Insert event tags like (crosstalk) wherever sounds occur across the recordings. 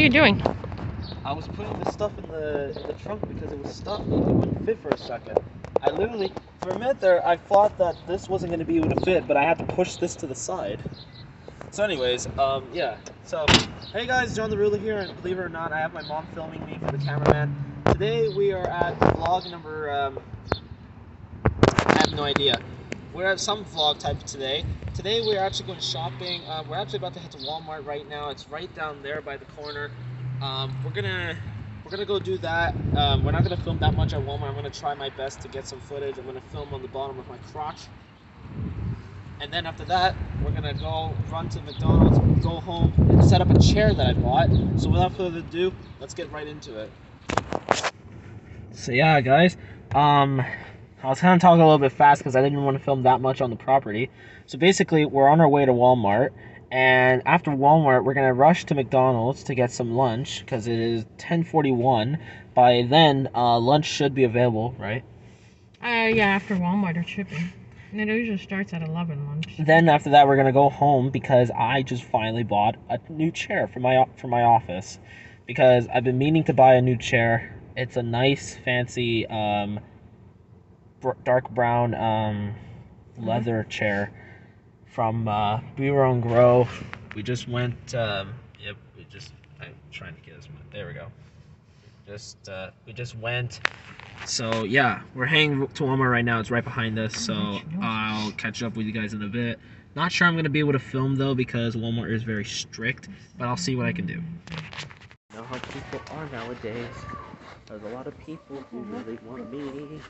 are you doing? I was putting the stuff in the in the trunk because it was stuck. It wouldn't fit for a second. I literally, for a minute there, I thought that this wasn't going to be able to fit, but I had to push this to the side. So, anyways, um, yeah. So, hey guys, John the Ruler here, and believe it or not, I have my mom filming me for the cameraman. Today we are at vlog number. Um, I have no idea. We're at some vlog type today. Today we're actually going shopping. Uh, we're actually about to head to Walmart right now. It's right down there by the corner. Um, we're gonna we're gonna go do that. Um, we're not gonna film that much at Walmart. I'm gonna try my best to get some footage. I'm gonna film on the bottom of my crotch. And then after that, we're gonna go run to McDonald's, go home, and set up a chair that I bought. So without further ado, let's get right into it. So yeah, guys. Um, I was kind of talking a little bit fast because I didn't want to film that much on the property. So basically, we're on our way to Walmart, and after Walmart, we're gonna rush to McDonald's to get some lunch because it is 10:41. By then, uh, lunch should be available, right? Uh, yeah, after Walmart or shipping. And it usually starts at 11 lunch. Then after that, we're gonna go home because I just finally bought a new chair for my for my office because I've been meaning to buy a new chair. It's a nice, fancy, um, br- dark brown um, leather chair from uh, Bureau en Gros. We just went. Um, yep, we just. I'm trying to get this. There we go. Just uh, we just went. So yeah, we're heading to Walmart right now. It's right behind us. So I'll catch up with you guys in a bit. Not sure I'm gonna be able to film though because Walmart is very strict, but I'll see what I can do. You know how people are nowadays. There's a lot of people who really want me.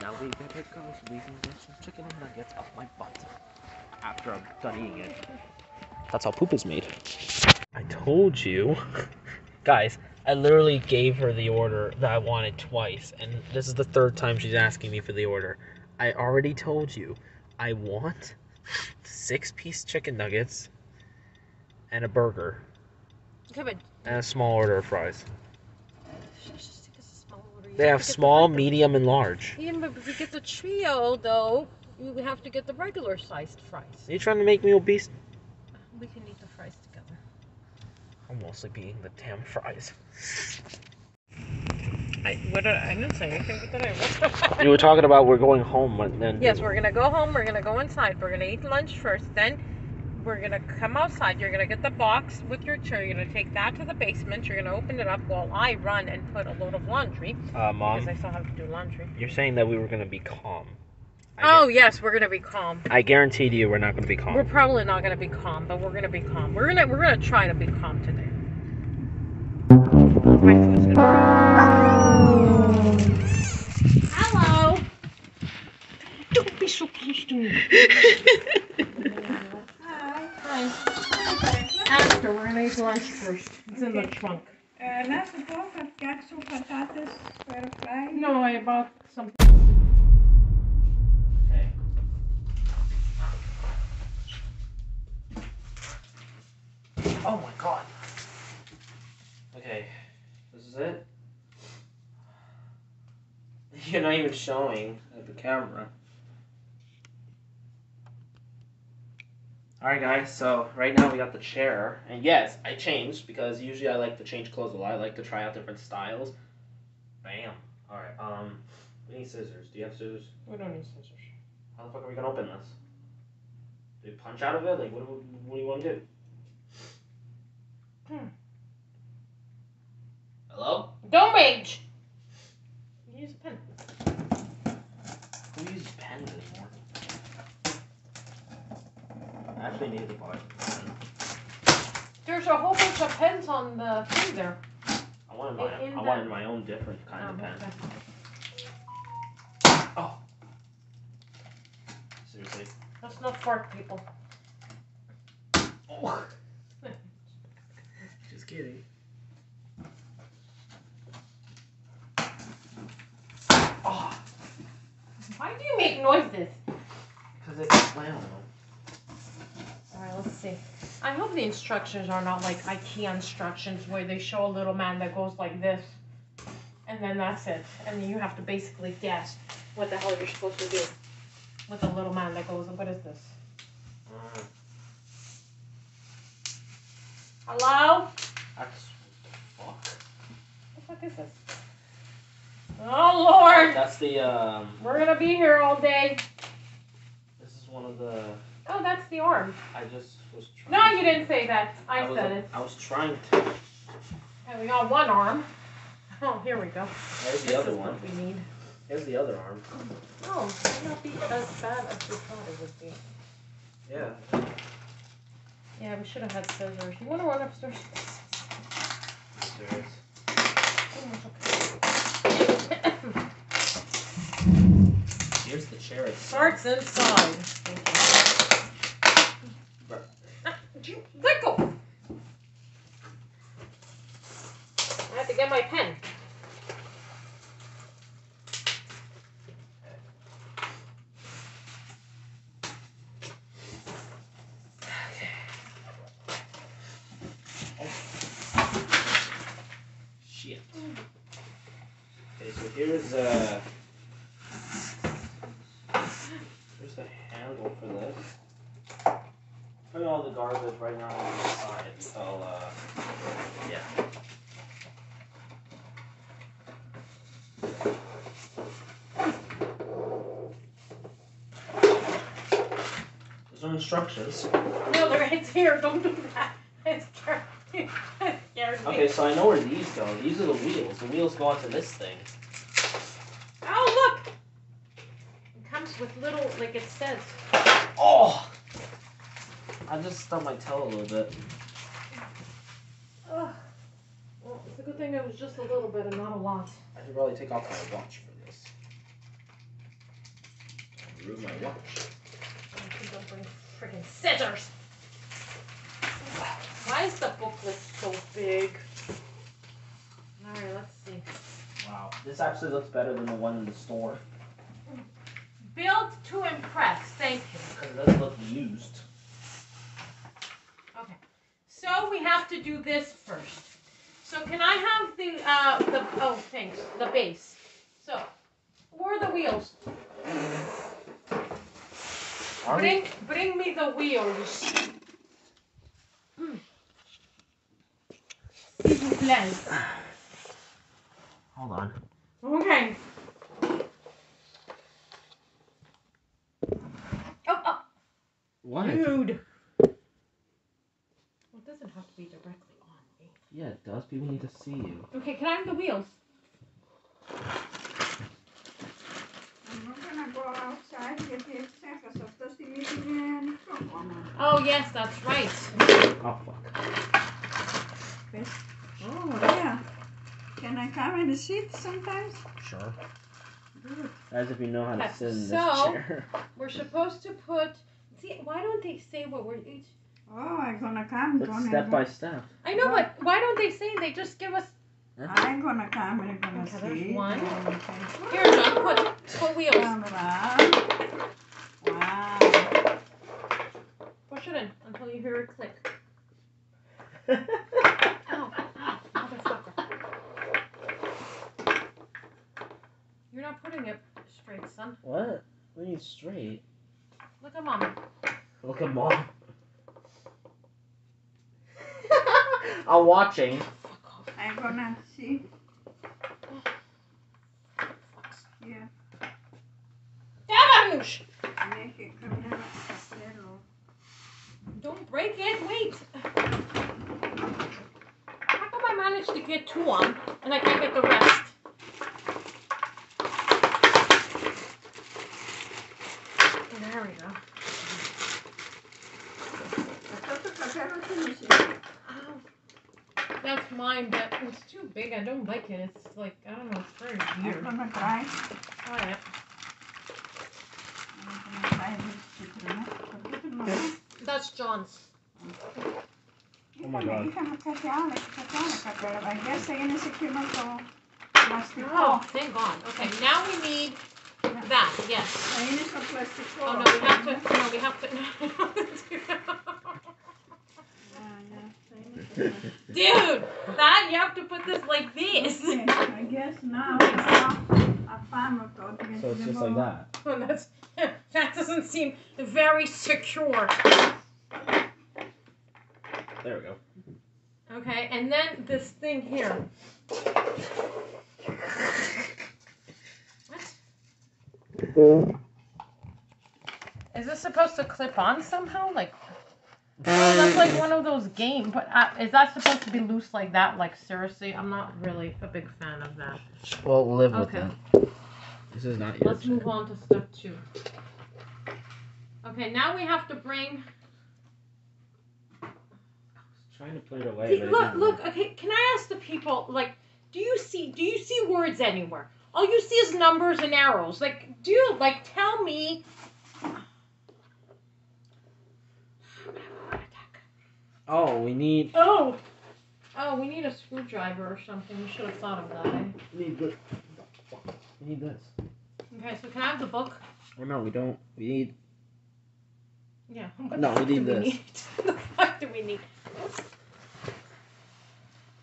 Now we gotta go so we can get some chicken and nuggets up my butt after I'm done eating it. That's how poop is made. I told you. Guys, I literally gave her the order that I wanted twice, and this is the third time she's asking me for the order. I already told you I want six piece chicken nuggets and a burger Okay, but and a small order of fries. just take a small order. You They have get the small, medium, and large. Yeah, but if we get the trio, though, you have to get the regular sized fries. Are you trying to make me obese? We can eat the fries together. I'm mostly eating the damn fries. I, what did I, I didn't say anything, did I? (laughs) You were talking about we're going home, and then Yes, we're gonna go home. We're gonna go inside. We're gonna eat lunch first. Then we're gonna come outside. You're gonna get the box with your chair. You're gonna take that to the basement. You're gonna open it up while I run and put a load of laundry uh, mom. because I still have to do laundry. You're saying that we were gonna be calm. I Oh yes, we're gonna be calm. gu- I guaranteed you we're not gonna be calm. We're probably not gonna be calm, but we're gonna be calm. We're gonna we're gonna try to be calm today. My food's gonna Hello. (laughs) Don't be so close to me. (laughs) After, we're gonna eat lunch first. It's in the trunk. Uh, laatste dag heb ik zo patatas voor vrij. No, I bought some. Okay. Oh my god. Okay, this is it. (laughs) You're not even showing at the camera. Alright guys, so right now we got the chair. And yes, I changed because usually I like to change clothes a lot. I like to try out different styles. Bam. Alright, um we need scissors. Do you have scissors? We don't need scissors. How the fuck are we gonna open this? Do we punch out of it? Like, what do, what do you want to do? Hmm. Hello? Don't rage. Use a pen. Who uses pens anymore? I actually need to buy a pen. There's a whole bunch of pens on the thing there. I wanted my, In I the- wanted my own different kind of Um, pen. okay. Seriously. That's not fork, people. Oh. Just kidding. Oh, Why do you make noises? because it's flammable. Alright, let's see. I hope the instructions are not like IKEA instructions where they show a little man that goes like this. And then that's it. And then you have to basically guess what the hell you're supposed to do with a little man that goes, what is this? Uh, Hello? that's what the fuck. What the fuck is this? Oh Lord! That's the um. We're gonna be here all day. This is one of the. Oh, that's the arm. I just was trying. No, you didn't say that. I, was, said it. I was trying to. Okay, we got one arm. (laughs) Oh, here we go. There's the This other one. we need. Here's the other arm. Oh, might not be as bad as we thought it would be. Yeah. Yeah, we should have had scissors. You wanna run upstairs? There's. Okay. (coughs) Here's the chair itself. Starts inside. Right. Ah, Let go. I have to get my pen. Okay. Shit. Okay, so here's uh here's the handle for this. Put all the garbage right now on the side until uh yeah. There's no instructions. No, they're right here. Don't do that. It scared scared me. Okay, so I know where these go. These are the wheels. The wheels go onto this thing. Oh, look! It comes with little, like it says. Oh! I just stubbed my toe a little bit. Ugh. Well, it's a good thing it was just a little bit and not a lot. I should probably take off my watch for this. Ruin my watch. I think I'll bring freaking scissors. Why is the booklet so big? Alright, let's see. Wow. This actually looks better than the one in the store. Built to impress. Thank you. Because it doesn't look used. So we have to do this first. So can I have the uh the oh thanks the base. So where are the wheels? Are Bring bring me the wheels. S'il vous. Hold on. Okay. Oh, oh, What? dude. Well, it doesn't have to be directly on me. Yeah, it does. People need to see you. Okay, can I have the wheels? I'm not gonna go outside, get the extra, so does meeting. Oh yes, that's right. Oh, fuck. Oh, yeah. Can I come in the seat sometimes? Sure. As if you know how to Okay, sit in this so- chair. We're supposed to put. See, why don't they say what we're each? Oh, I'm gonna come. It's gonna step by step. I know, but why don't they say? They just give us. I'm gonna come and I'm gonna Okay, see. there's one. Okay. Here, John, put put wheels. Turn around. Wow. Push it in until you hear it click. Ow, (laughs) ow, motherfucker. You're not putting it straight, son. What? We need straight. Look at mom. Look at mom. I'm watching. I'm gonna see. Yeah. Dabarush! Make it come here. Don't break it. Wait. How come I managed to get two on and I can't get the rest? There we go. Questo castelo finisce. Ow. That's mine, but it's too big. I don't like it. It's like I don't know. It's very I'm gonna try. Try it. I'm gonna try this citrone. That's John's. Oh my God. I guess I ne si chiama con plastico. Oh, thank God. Okay, now we need that. Yes. I ne so plastico. Oh no, we have to. No, we have to. (laughs) Dude, that you have to put this like this. Okay, I guess now it's not a farmer thought So it's just like that. Oh, (laughs) that's that doesn't seem very secure. There we go. Okay, and then this thing here. What? Is this supposed to clip on somehow? Like, that's like (sighs) one of those games. But uh, is that supposed to be loose like that? Like, seriously, I'm not really a big fan of that. Well, live with Okay. it. This is not your Let's move on to step two. Okay, now we have to bring. I was trying to put it away. See, but look, look. work. Okay, can I ask the people like, do you see? Do you see words anywhere? All you see is numbers and arrows. Like, do you like tell me? Oh, we need. Oh, oh, we need a screwdriver or something. We should have thought of that. Eh? We need this. We need this. Okay, so can I have the book? Oh no, we don't. We need. Yeah. What No, we need do this. need? (laughs) the fuck do we need?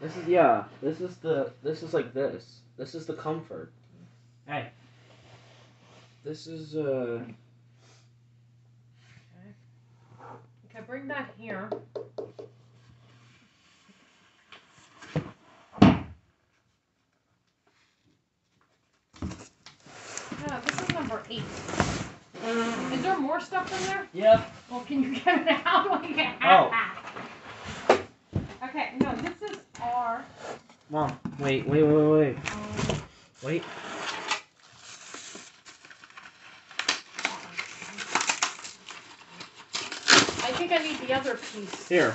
This is yeah. This is the. This is like this. This is the comfort. Hey. This is uh. Okay, bring that here. This is number eight. Is there more stuff in there? Yep. Well, can you (laughs) get it out? Like, (laughs) Oh. Okay, no, this is our. Mom, wait, wait, wait, wait, Um, wait. I think I need the other piece. Here.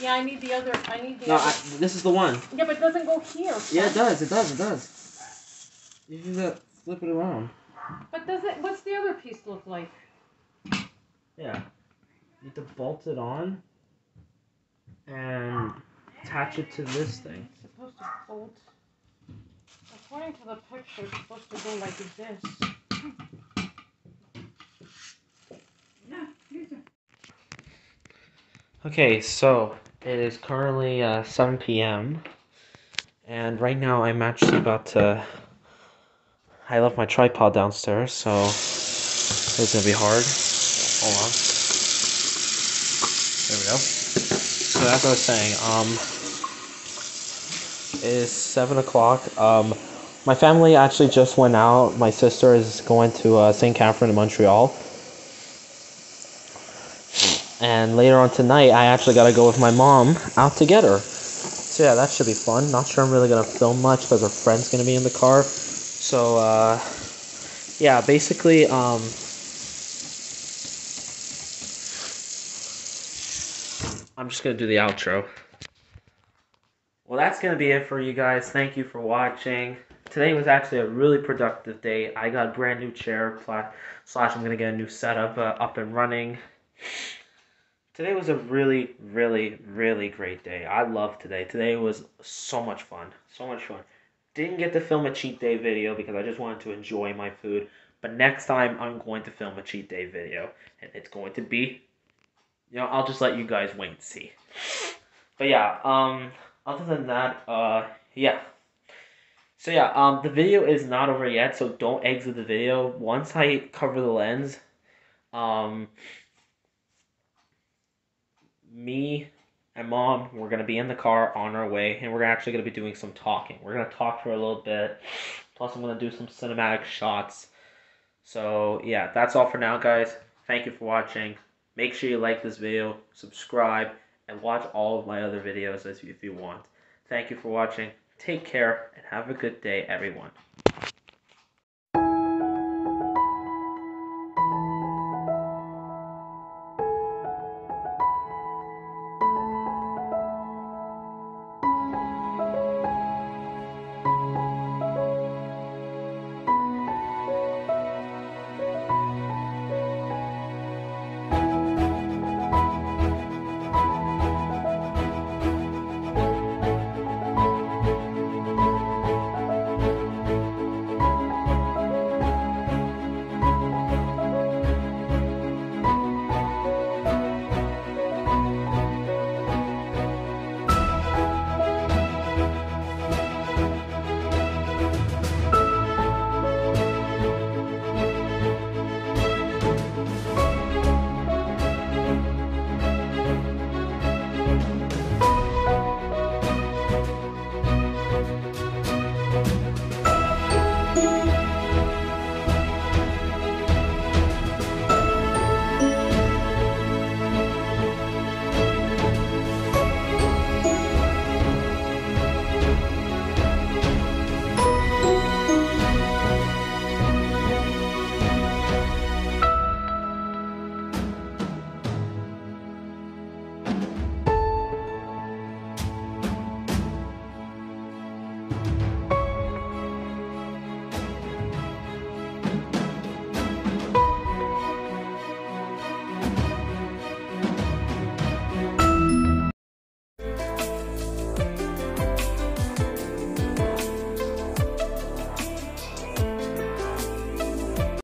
Yeah, I need the other. I need the No, other. I, this is the one. Yeah, but it doesn't go here. Yeah, it does. It does. It does. You just gotta flip it around. But does it? What's the other piece look like? Yeah. You need to bolt it on and attach it to this thing. It's supposed to bolt. According to the picture, it's supposed to go like this. Yeah, Okay, so it is currently uh, 7 p.m. And right now I'm actually about to. I left my tripod downstairs, so it's gonna be hard. Hold on. There we go. So as I was saying, um, it is 7 o'clock. Um, my family actually just went out. My sister is going to uh, St. Catherine in Montreal. And later on tonight, I actually got to go with my mom out to get her. So yeah, that should be fun. Not sure I'm really gonna film much because her friend's gonna be in the car. So uh, yeah, basically um. I'm just gonna do the outro. Well, that's gonna be it for you guys. Thank you for watching. Today was actually a really productive day. I got a brand new chair slash I'm gonna get a new setup uh, up and running. Today was a really, really, really great day. I loved today. Today was so much fun. So much fun. Didn't get to film a cheat day video because I just wanted to enjoy my food. But next time I'm going to film a cheat day video. And it's going to be you know, I'll just let you guys wait and see. But yeah, um other than that, uh yeah. So yeah, um the video is not over yet, so don't exit the video. Once I cover the lens, um me and mom we're gonna be in the car on our way and we're actually gonna be doing some talking. We're gonna talk for a little bit plus i'm gonna do some cinematic shots. So yeah that's all for now guys. Thank you for watching. Make sure you like this video subscribe and watch all of my other videos if you want. Thank you for watching. Take care and have a good day everyone